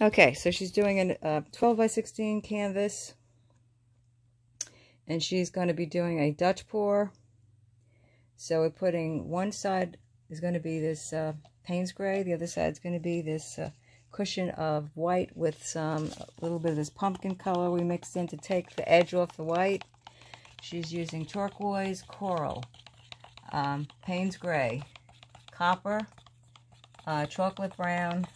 Okay, so she's doing a uh, 12 by 16 canvas. And she's going to be doing a Dutch pour. So we're putting one side is going to be this uh, Payne's Gray. The other side is going to be this uh, cushion of white with some, a little bit of this pumpkin color we mixed in to take the edge off the white. She's using turquoise coral, um, Payne's Gray, copper, uh, chocolate brown,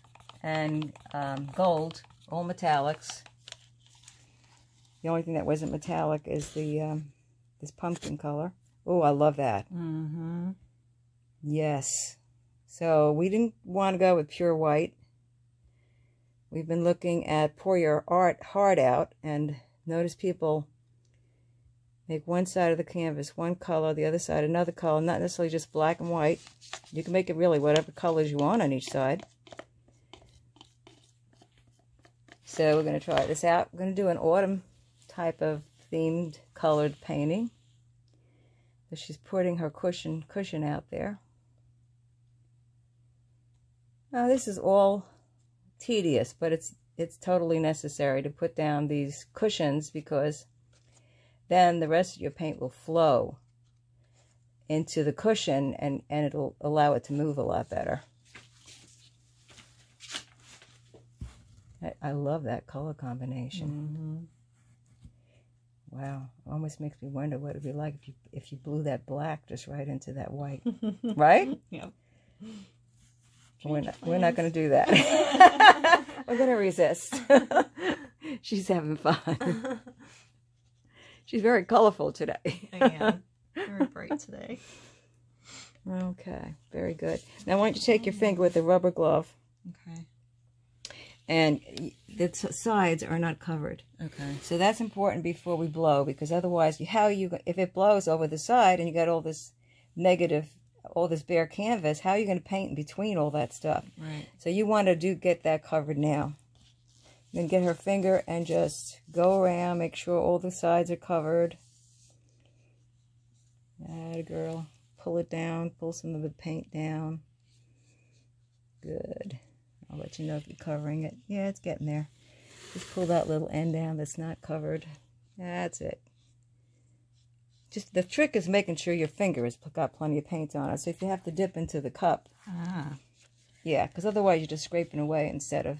and um, gold, all metallics. The only thing that wasn't metallic is the um, this pumpkin color. Oh, I love that. Mm-hmm. Yes. So we didn't want to go with pure white. We've been looking at pour your art hard out and notice people make one side of the canvas one color, the other side another color, not necessarily just black and white. You can make it really whatever colors you want on each side. So we're going to try this out. We're going to do an autumn type of themed colored painting. So she's putting her cushion cushion out there. Now this is all tedious, but it's it's totally necessary to put down these cushions because then the rest of your paint will flow into the cushion and, and it'll allow it to move a lot better. I, I love that color combination. Mm -hmm. Wow, almost makes me wonder what it'd be like if you if you blew that black just right into that white, right? Yep. We're not, we're not going to do that. we're going to resist. She's having fun. She's very colorful today. I am. Very bright today. Okay, very good. Now, why don't you take your finger with the rubber glove? Okay. And the sides are not covered. Okay. So that's important before we blow because otherwise, how you if it blows over the side and you got all this negative all this bare canvas, how are you going to paint in between all that stuff? Right. So you want to do get that covered now. Then get her finger and just go around, make sure all the sides are covered. That girl. Pull it down, pull some of the paint down. Good. I'll you know if you're covering it. Yeah, it's getting there. Just pull that little end down that's not covered. That's it just the trick is making sure your finger has got plenty of paint on it. So if you have to dip into the cup, ah. yeah, because otherwise you're just scraping away instead of.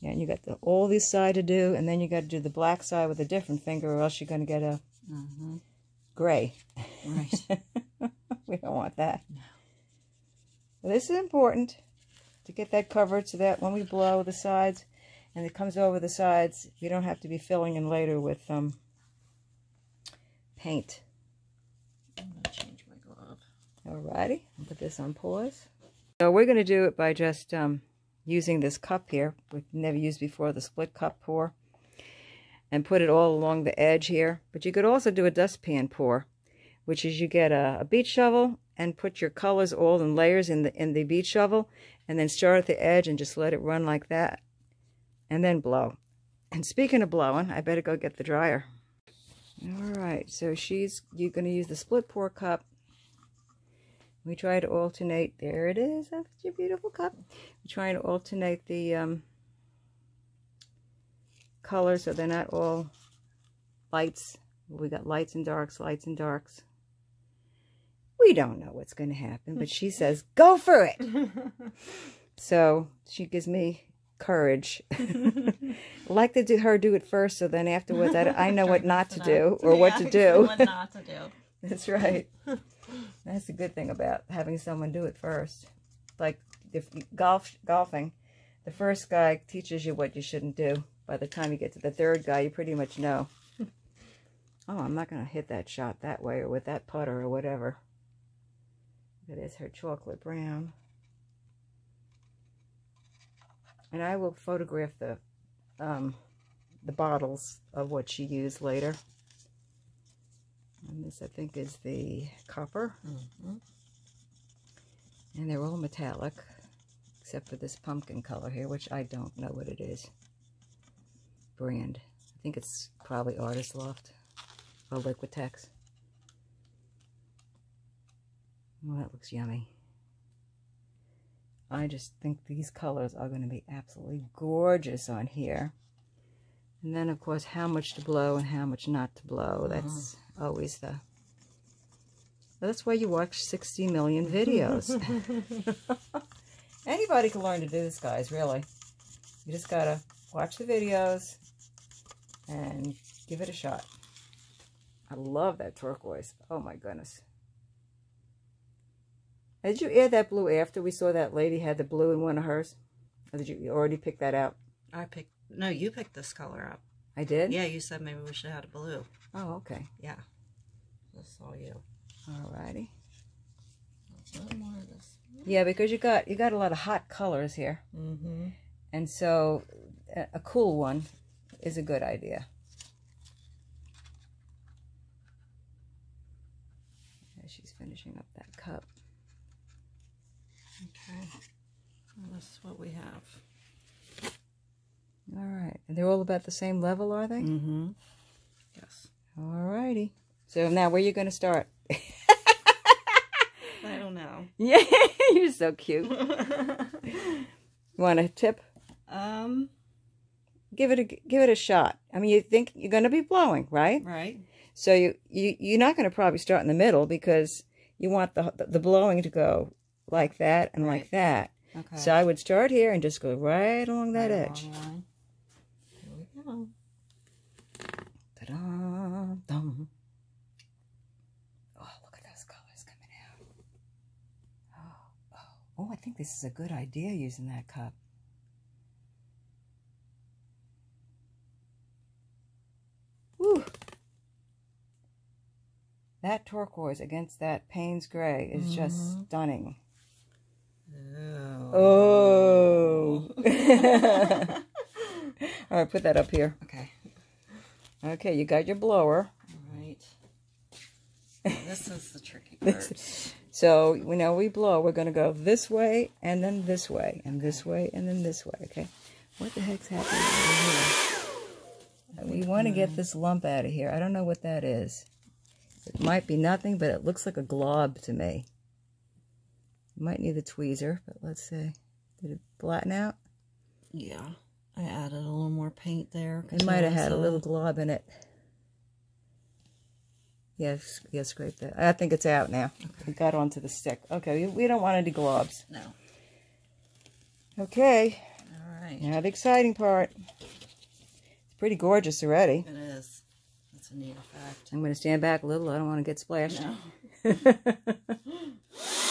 Yeah, and you got the, all this side to do, and then you got to do the black side with a different finger, or else you're going to get a mm -hmm. gray. Right. we don't want that. No. This is important to get that covered so that when we blow the sides, and it comes over the sides, we don't have to be filling in later with um, paint. I'm going to change my glove. Alrighty, I'll put this on pause. So we're going to do it by just um, using this cup here, we've never used before, the split cup pour, and put it all along the edge here. But you could also do a dustpan pour, which is you get a, a beach shovel and put your colors all in layers in the in the beach shovel, and then start at the edge and just let it run like that, and then blow. And speaking of blowing, I better go get the dryer. All right, so she's you're going to use the split pour cup. We try to alternate. There it is. That's your beautiful cup. We're trying to alternate the um, colors so they're not all lights. We got lights and darks, lights and darks. We don't know what's going to happen, but she says, go for it. so she gives me courage. like to do her do it first, so then afterwards I, I know what not to do or what to do. what not to do. That's right. That's the good thing about having someone do it first. Like if golf golfing, the first guy teaches you what you shouldn't do. By the time you get to the third guy, you pretty much know. oh, I'm not going to hit that shot that way or with that putter or whatever. That is her chocolate brown. And I will photograph the um, the bottles of what she used later. And this, I think, is the copper. Mm -hmm. And they're all metallic, except for this pumpkin color here, which I don't know what it is. Brand. I think it's probably Artist Loft or Liquitex. Well, that looks yummy. I just think these colors are going to be absolutely gorgeous on here. And then, of course, how much to blow and how much not to blow. Uh-huh. That's always the... That's why you watch 60 million videos. Anybody can learn to do this, guys, really. You just got to watch the videos and give it a shot. I love that turquoise. Oh, my goodness. Did you add that blue after we saw that lady had the blue in one of hers? Or did you already pick that out? I picked. No, you picked this color up. I did? Yeah, you said maybe we should have a blue. Oh, okay. Yeah. That's all you. Alrighty. A little more of this. Yeah, because you got you got a lot of hot colors here. Mm-hmm. And so a, a cool one is a good idea. She's finishing up that cup. Okay. Well, this is what we have. All right. And they're all about the same level, are they? Mm-hmm. Yes. All righty. So now where are you going to start? I don't know. yeah, you're so cute. You want a tip? um. Give it a give it a shot. I mean, you think you're going to be blowing, right? Right. So you, you you're not going to probably start in the middle because you want the the blowing to go like that and like that. Okay. So I would start here and just go right along that Right edge. along. Here we go. Ta-da, dum. Oh, look at those colors coming out. Oh, oh, oh, I think this is a good idea using that cup. Whew. That turquoise against that Payne's gray is just mm-hmm. stunning. Oh. All right, put that up here. Okay. Okay, you got your blower. All right. This is the tricky part. So we know we blow. We're going to go this way and then this way and this way and then this way. Okay. What the heck's happening over here? We want to get this lump out of here. I don't know what that is. It might be nothing, but it looks like a glob to me. Might need the tweezer, but let's see. Did it flatten out? yeah. I added a little more paint there. It might have had a little glob in it. Yes, yes, scrape that. I think it's out now. It got onto the stick. Okay, we- we don't want any globs. No. Okay, All right. now the exciting part. It's pretty gorgeous already. It is. That's a neat effect. I'm going to stand back a little. I don't want to get splashed. No.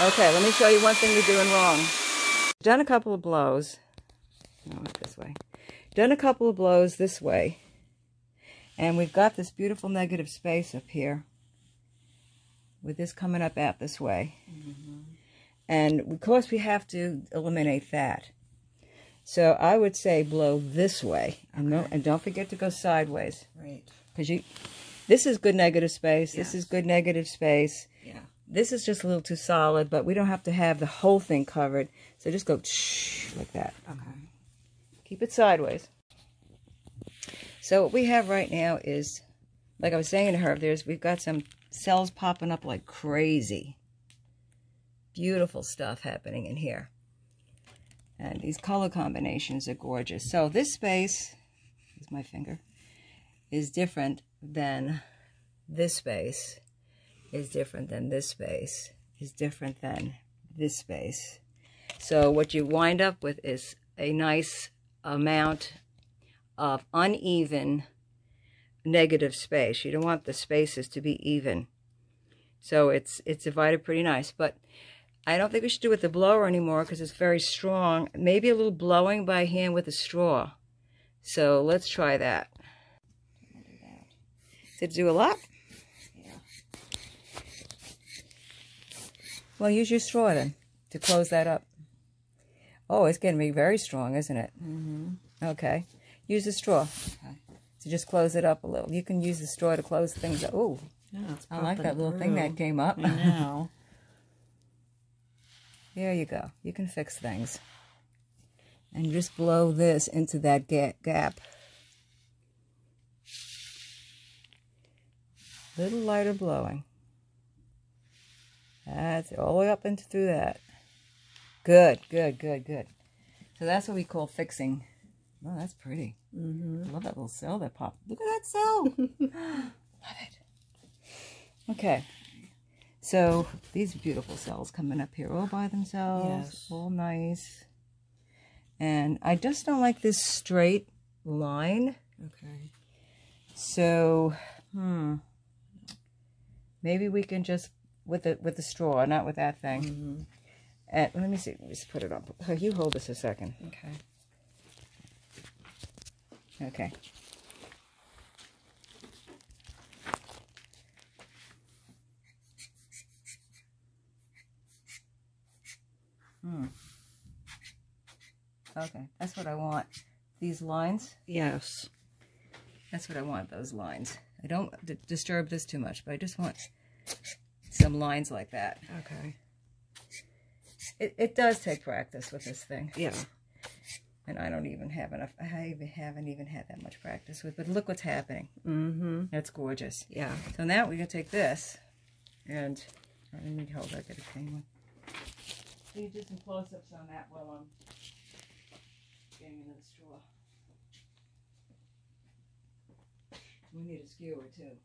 Okay, let me show you one thing you're doing wrong. Done a couple of blows. Oh, no, not this way. Done a couple of blows this way. And we've got this beautiful negative space up here. With this coming up out this way. Mm-hmm. And of course we have to eliminate that. So I would say blow this way. And, no, and don't forget to go sideways. Right. Because you, this is good negative space. This is good negative space. Yeah. This is just a little too solid, but we don't have to have the whole thing covered. So just go like that. Okay. Keep it sideways. So what we have right now is, like I was saying to her, there's we've got some cells popping up like crazy. Beautiful stuff happening in here. And these color combinations are gorgeous. So this space, is my finger, is different than this space, is different than this space, is different than this space. So what you wind up with is a nice amount of uneven negative space. You don't want the spaces to be even. So it's it's divided pretty nice. But I don't think we should do it with the blower anymore because it's very strong. Maybe a little blowing by hand with a straw. So let's try that. Did it do a lot? Yeah. Well, use your straw then to close that up. Oh, it's getting to be very strong, isn't it? Mm-hmm. Okay. Use the straw. Okay. to just close it up a little. You can use the straw to close things up. Ooh, Yeah, I like that little thing that came up. I know. There you go. You can fix things. And just blow this into that ga- gap. Little lighter blowing. That's all the way up into through that. Good, good, good, good. So that's what we call fixing. Oh, that's pretty. Mm-hmm. I love that little cell that popped. Look at that cell. love it. Okay. So these beautiful cells coming up here all by themselves. Yes. All nice. And I just don't like this straight line. Okay. So, hmm. Maybe we can just with the with the straw, not with that thing. Mm-hmm. And let me see. Let's put it up. Oh, You hold this a second. Okay. Okay. Hmm. Okay, that's what I want. These lines, Yes. that's what I want, those lines. I don't d- disturb this too much, but I just want some lines like that. Okay. It, it does take practice with this thing. Yeah. And I don't even have enough, I even haven't even had that much practice with, but look what's happening. Mm-hmm. That's gorgeous. Yeah. So now we're going to take this and let me hold I get a clean one. So you do some close-ups on that while I'm getting into the straw. We need a skewer too.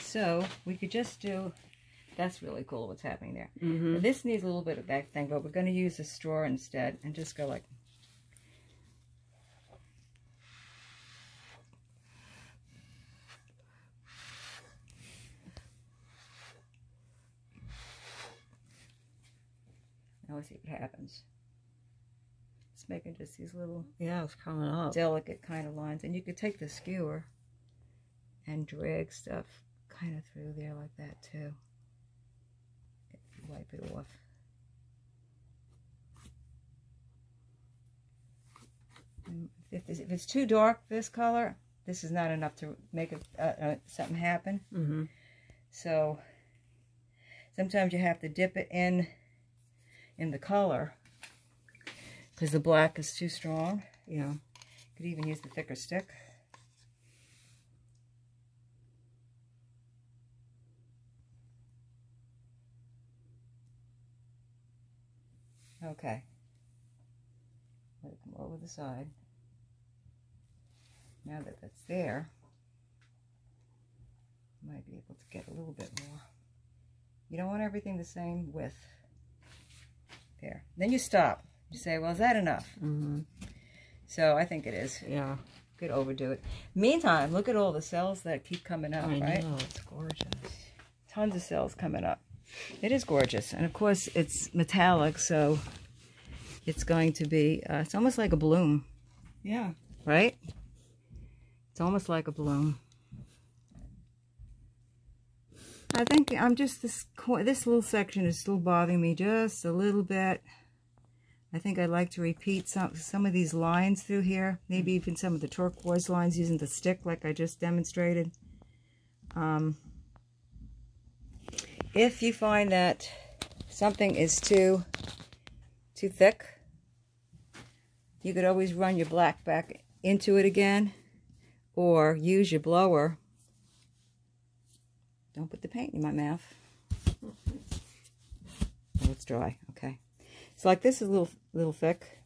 So we could just do. That's really cool. What's happening there? Mm-hmm. This needs a little bit of that thing, but we're going to use a straw instead and just go like. Now let's see what happens. It's making just these little Yeah, it's coming up. delicate kind of lines. And you could take the skewer and drag stuff kind of through there like that too. Wipe it off. If it's, if it's too dark, this color, this is not enough to make it, uh, uh, something happen. Mm-hmm. So sometimes you have to dip it in in the color because the black is too strong. Yeah. You could even use the thicker stick. Okay. Let it come over the side. Now that that's there, might be able to get a little bit more. You don't want everything the same width. There. Then you stop. You say, well, is that enough? Mm-hmm. So I think it is. Yeah. Could overdo it. Meantime, look at all the cells that keep coming up, I right? know. It's gorgeous. Tons of cells coming up. It is gorgeous. And of course, it's metallic, so it's going to be, uh, it's almost like a bloom, Yeah. right? It's almost like a bloom. I think I'm just, this, this little section is still bothering me just a little bit. I think I'd like to repeat some some of these lines through here. Maybe even some of the turquoise lines using the stick like I just demonstrated. Um, if you find that something is too too thick, you could always run your black back into it again or use your blower. Don't put the paint in my mouth. Oh, it's dry. Okay. So like this is a little little thick.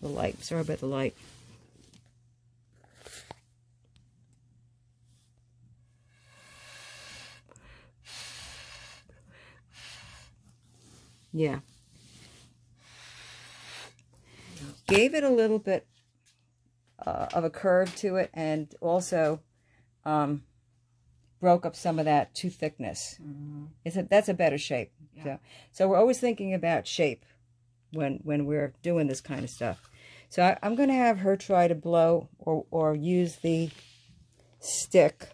The light. Sorry about the light. Yeah. Gave it a little bit uh, of a curve to it and also um, broke up some of that too thickness. Mm-hmm. It's a, that's a better shape. Yeah. So, so we're always thinking about shape when when we're doing this kind of stuff. So I, I'm going to have her try to blow or, or use the stick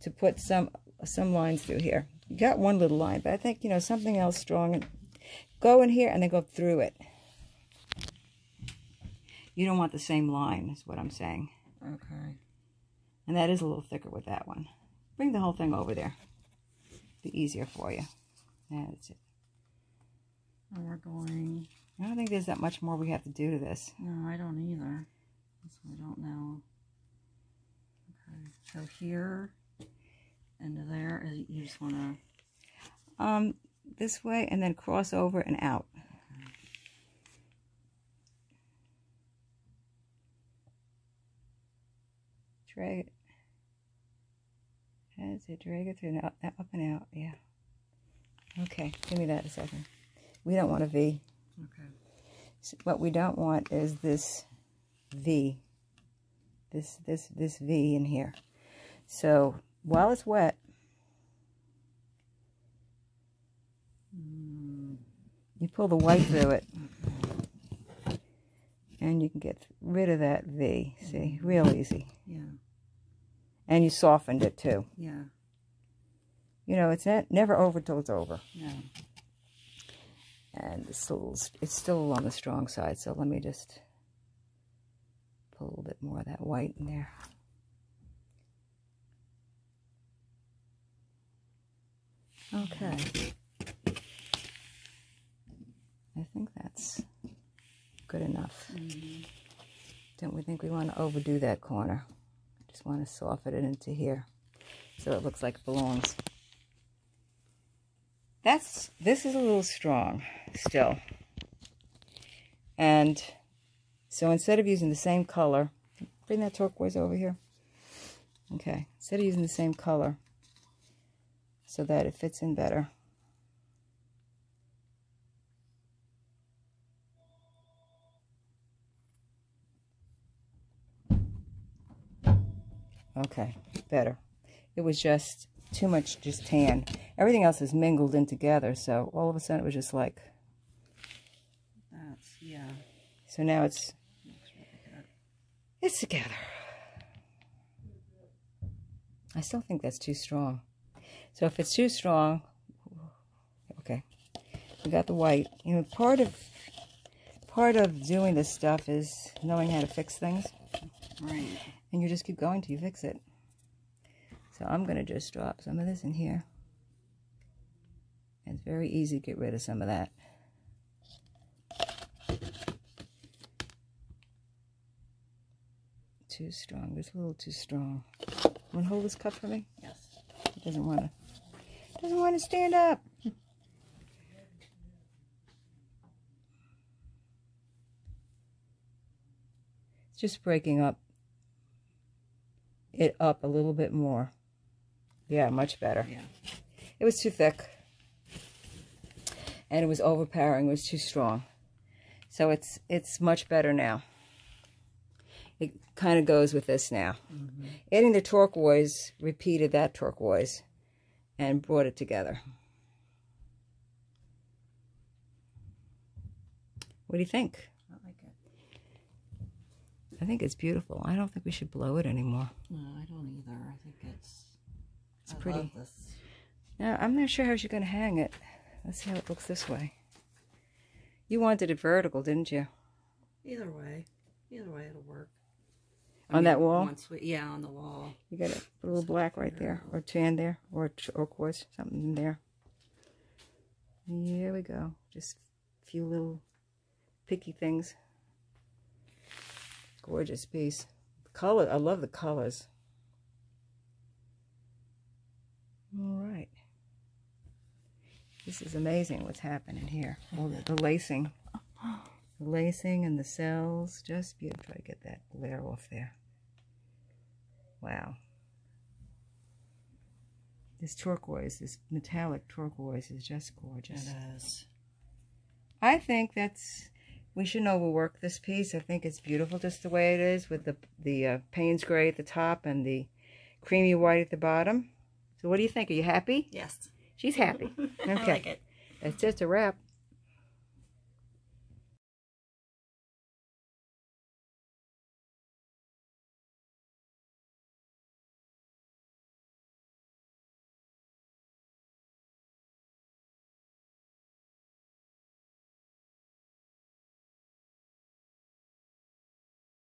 to put some some lines through here. You got one little line, but I think, you know, something else strong. Go in here and then go through it. You don't want the same line, is what I'm saying. Okay. And that is a little thicker with that one. Bring the whole thing over there. Be easier for you. That's it. And we're going. I don't think there's that much more we have to do to this. No, I don't either. So I don't know. Okay. So here and there, you just want to. Um, this way and then cross over and out. Drag it. That's it. Drag it through. Now, up and out. Yeah. Okay. Give me that a second. We don't want a V. Okay. So what we don't want is this V. This this this V in here. So while it's wet, Mm, you pull the white through it, and you can get rid of that V. See, real easy. yeah. And you softened it too. Yeah. You know, it's not, never over till it's over. No. And it's still, it's still on the strong side. So let me just put a little bit more of that white in there. Okay. I think that's good enough. Mm-hmm. Don't we think we want to overdo that corner? Want to soften it into here so it looks like it belongs. That's, this is a little strong still. And so instead of using the same color, bring that turquoise over here. Okay, instead of using the same color so that it fits in better. Okay, better. It was just too much just tan. Everything else is mingled in together, so all of a sudden it was just like, That's yeah. so now it's, Looks really good. it's together. I still think that's too strong. So if it's too strong, okay, we got the white. You know, part of, part of doing this stuff is knowing how to fix things. Right. and you just keep going till you fix it. So I'm going to just drop some of this in here. It's very easy to get rid of some of that. Too strong. It's a little too strong. Want to hold this cup for me? Yes. It doesn't want to. Doesn't want to stand up. It's just breaking up it up a little bit more. Yeah, much better. Yeah. It was too thick. And it was overpowering. It was too strong. So it's it's much better now. It kind of goes with this now. Mm-hmm. Adding the turquoise repeated that turquoise and brought it together. What do you think? I. I think it's beautiful. I don't think we should blow it anymore. No, I don't either. I think it's. It's I pretty. Love this. Now, I'm not sure how you're going to hang it. Let's see how it looks this way. You wanted it vertical, didn't you? Either way, either way it'll work. On that wall? We, yeah, on the wall. You got a little black right there, or tan there, or turquoise, something in there. Here we go. Just a few little picky things. Gorgeous piece. Color, I love the colors. All right. This is amazing what's happening here. All the, the lacing. The lacing and the cells. Just beautiful. To get that glare off there. Wow. This turquoise, this metallic turquoise is just gorgeous. is. I think that's, we shouldn't overwork this piece. I think it's beautiful just the way it is with the, the uh, Payne's gray at the top and the creamy white at the bottom. So what do you think? Are you happy? Yes. She's happy. Okay. I like it. That's just a wrap.